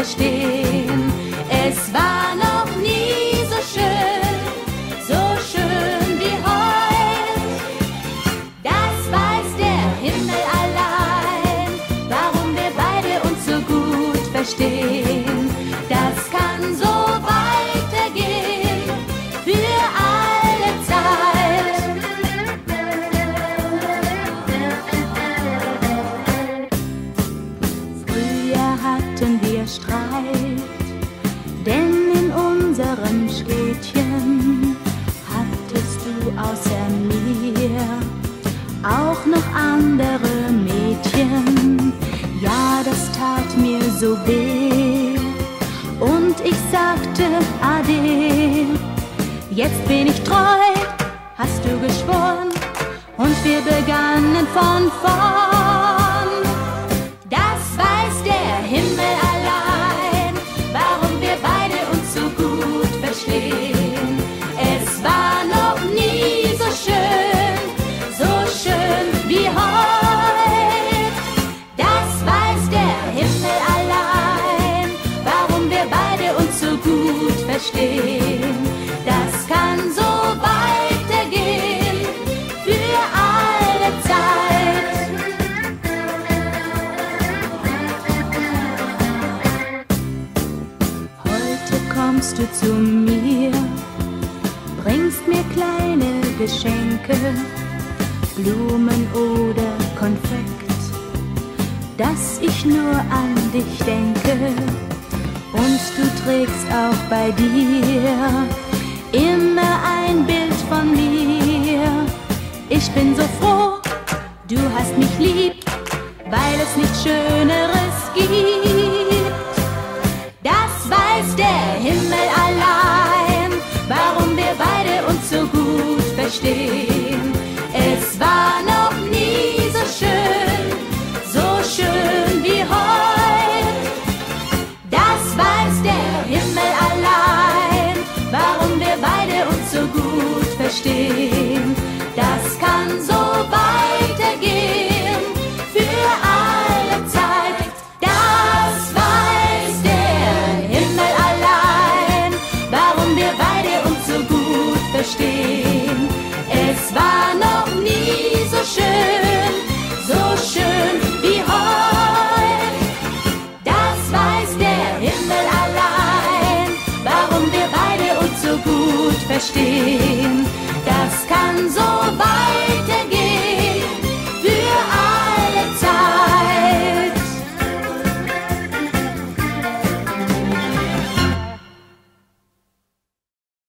verstehen. Es war noch nie so schön, so schön wie heute. Das weiß der Himmel allein, warum wir beide uns so gut verstehen. außer mir auch noch andere Mädchen. Ja, das tat mir so weh. Und ich sagte Ade. Jetzt bin ich treu, hast du geschworen. Und wir begannen von vorn. Das kann so weitergehen für alle Zeit. Heute kommst du zu mir, bringst mir kleine Geschenke, Blumen oder Konfekt, dass ich nur an dich denke. Trägst auch bei dir immer ein Bild von mir. Ich bin so froh, du hast mich lieb, weil es nichts Schöneres gibt. Das weiß der Himmel allein, warum wir beide uns so gut verstehen. verstehen.